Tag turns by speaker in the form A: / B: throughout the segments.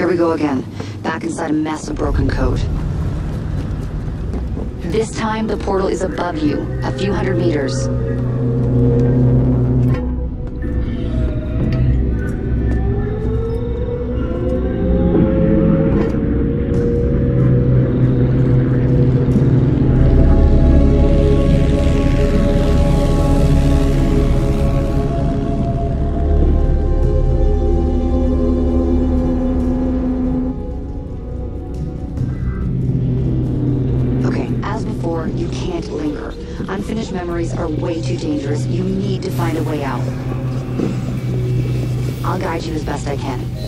A: Here we go again. Back inside a mess of broken code. This time, the portal is above you, a few hundred meters. You can't linger. Unfinished memories are way too dangerous. You need to find a way out. I'll guide you as best I can.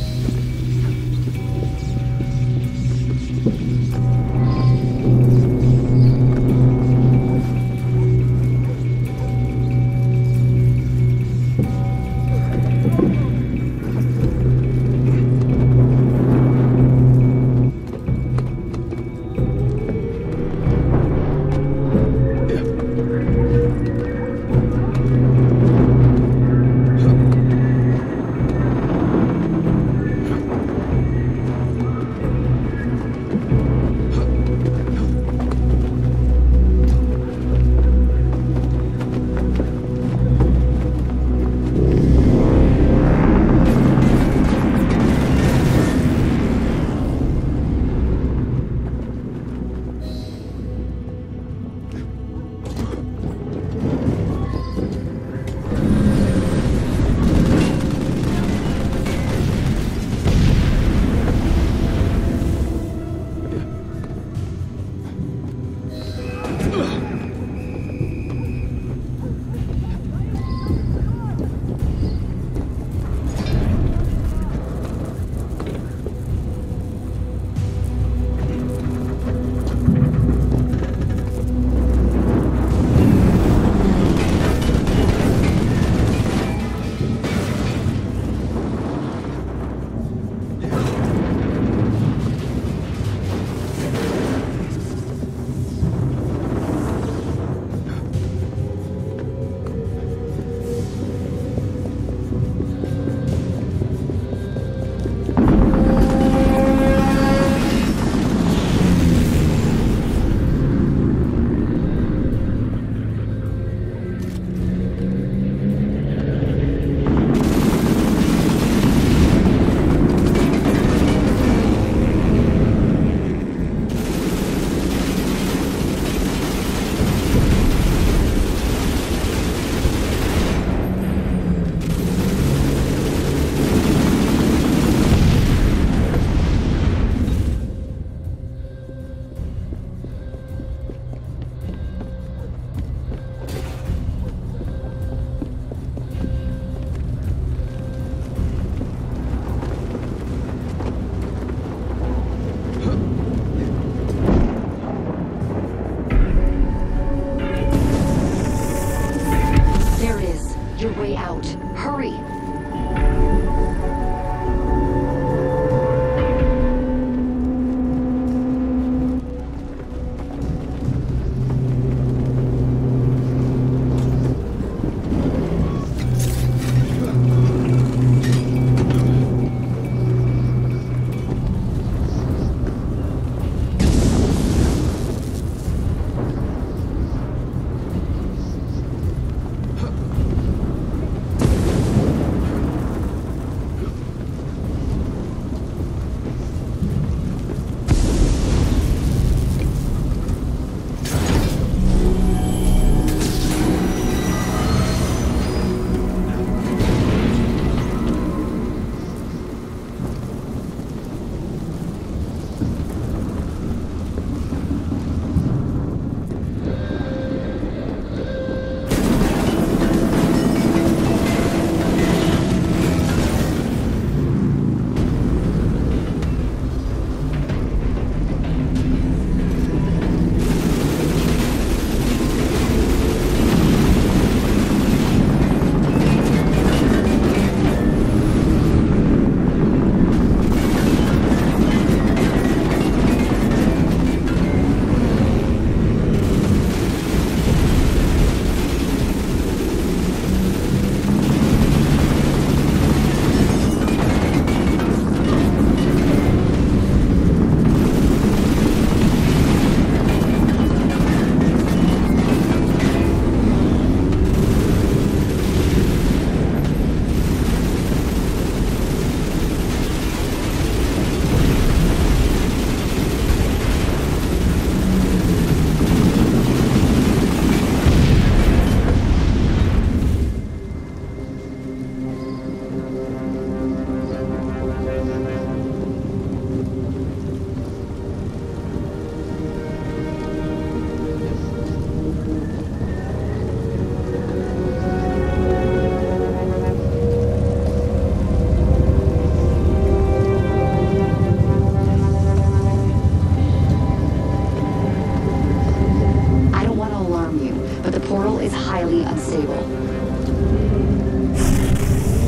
A: stable.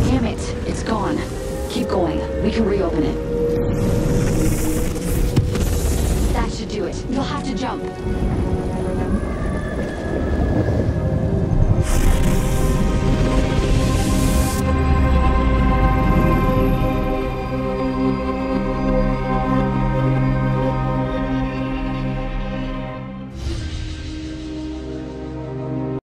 A: Damn it, it's gone. Keep going. We can reopen it. That should do it. You'll have to jump.